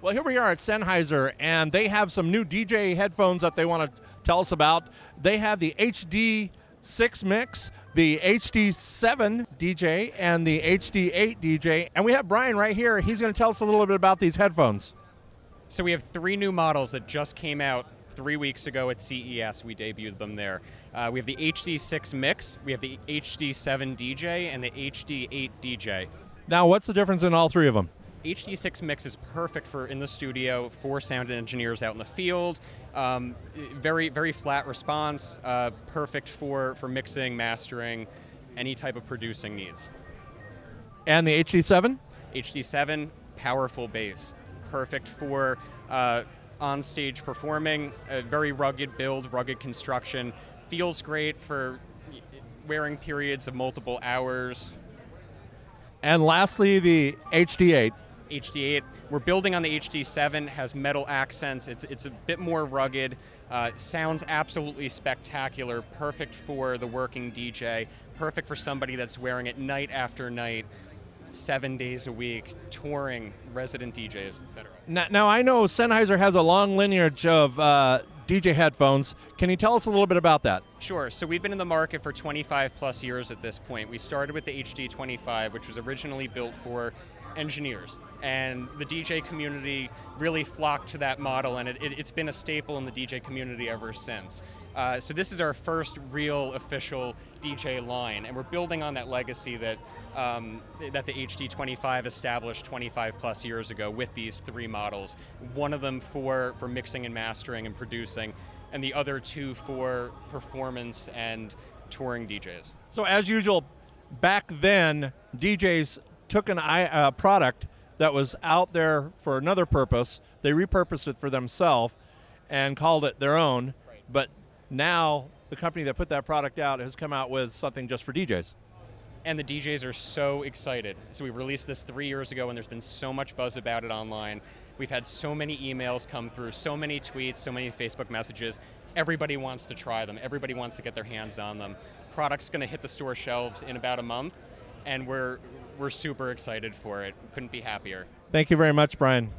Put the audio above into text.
Well, here we are at Sennheiser, and they have some new DJ headphones that they want to tell us about. They have the HD6 Mix, the HD7 DJ, and the HD8 DJ. And we have Brian right here. He's going to tell us a little bit about these headphones. So we have three new models that just came out three weeks ago at CES. We debuted them there. Uh, we have the HD6 Mix, we have the HD7 DJ, and the HD8 DJ. Now, what's the difference in all three of them? HD6 Mix is perfect for in the studio for sound engineers out in the field. Um, very very flat response, uh, perfect for for mixing, mastering, any type of producing needs. And the HD7? HD7 powerful bass, perfect for uh, on stage performing. A very rugged build, rugged construction. Feels great for wearing periods of multiple hours. And lastly, the HD8. HD8. We're building on the HD7, has metal accents. It's, it's a bit more rugged. Uh, sounds absolutely spectacular. Perfect for the working DJ. Perfect for somebody that's wearing it night after night, seven days a week, touring, resident DJs, etc. Now, now, I know Sennheiser has a long lineage of uh, DJ headphones. Can you tell us a little bit about that? Sure. So we've been in the market for 25 plus years at this point. We started with the HD25, which was originally built for engineers. And the DJ community really flocked to that model, and it, it, has been a staple in the DJ community ever since. Uh, so this is our first real official DJ line, and we're building on that legacy that um, that the HD25 established 25 plus years ago with these three models. One of them for for mixing and mastering and producing, and the other two for performance and touring DJs. So as usual, back then DJs took an uh, product that was out there for another purpose. They repurposed it for themselves and called it their own. Right. But now the company that put that product out has come out with something just for DJs. And the DJs are so excited. So we released this three years ago, and there's been so much buzz about it online. We've had so many emails come through, so many tweets, so many Facebook messages. Everybody wants to try them. Everybody wants to get their hands on them. Product's going to hit the store shelves in about a month, and we're we're super excited for it. Couldn't be happier. Thank you very much, Brian.